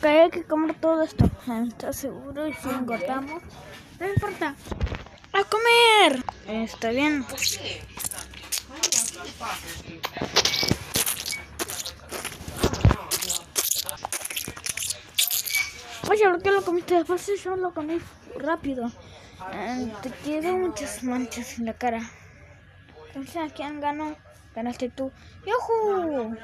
que hay que comer todo esto. ¿Estás seguro? Y si engordamos, no importa. ¡A comer! Está bien. Oye, ¿por qué lo comiste despacio? Yo lo comí rápido. Eh, te quedó muchas manchas en la cara. Entonces, ¿quién ganó? Ganaste tú. ¡Yujú!